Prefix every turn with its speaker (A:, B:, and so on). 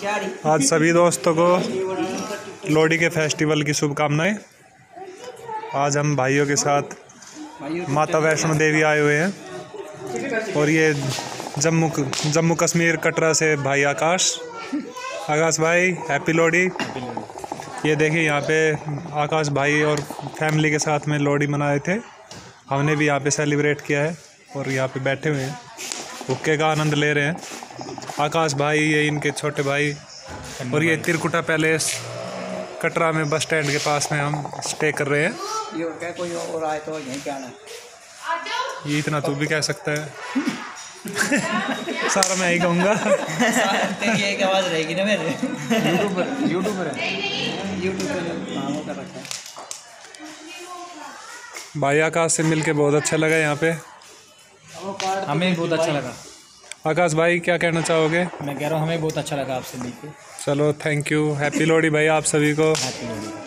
A: आज सभी दोस्तों को लोहड़ी के फेस्टिवल की शुभकामनाएँ। आज हम भाइयों के साथ माता वैष्णो देवी आए हुए हैं। और ये जम्मू जम्मू कश्मीर कटरा से भाई आकाश। आकाश भाई हैप्पी लोहड़ी। ये देखिए यहाँ पे आकाश भाई और फैमिली के साथ में लोहड़ी मनाए थे। हमने भी यहाँ पे सेलिब्रेट किया है और यहाँ पे बैठे हुए हैं। हुक्के का आनंद ले रहे हैं। आकाश भाई ये इनके छोटे भाई। और ये तिरकुटा पैलेस कटरा में बस स्टैंड के पास में हम स्टे कर रहे हैं।
B: ये और क्या कोई और आए तो यहीं क्या ना।
A: ये इतना तू भी कह सकता है। सारा मैं ही कहूँगा।
B: तेरी एक आवाज़ रहेगी ना मेरे।
C: यूट्यूबर यूट्यूबर है।
B: यूट्यूब है।
A: भाई आकाश से मिलके बहुत अच्छा लगा यहाँ पे।
C: हमें बहुत अच्छा लगा।
A: आकाश भाई क्या कहना चाहोगे?
C: मैं कह रहा हूँ हमें बहुत अच्छा लगा आपसे मिलकर
A: चलो थैंक यू हैप्पी लोहड़ी भाई आप सभी को।
C: हैप्पी लोहड़ी